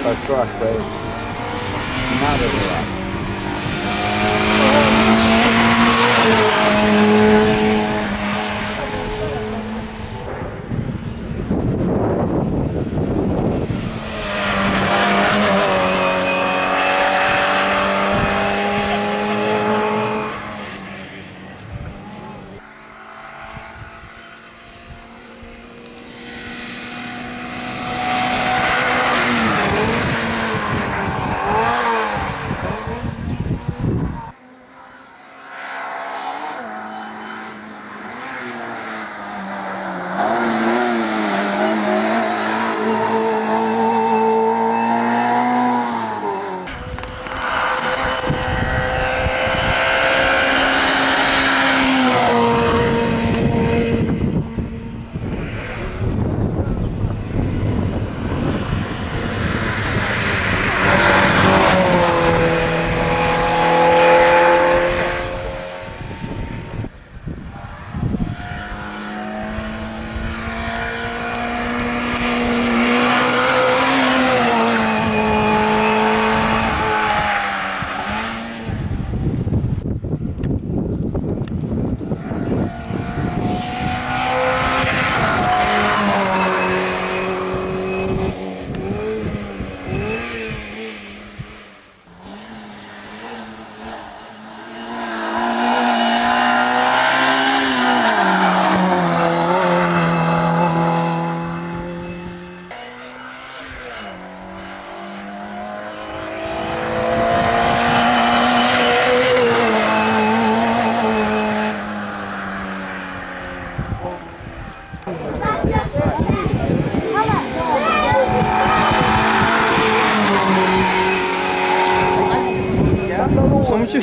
Che faccio acqua è mare Não sou muito...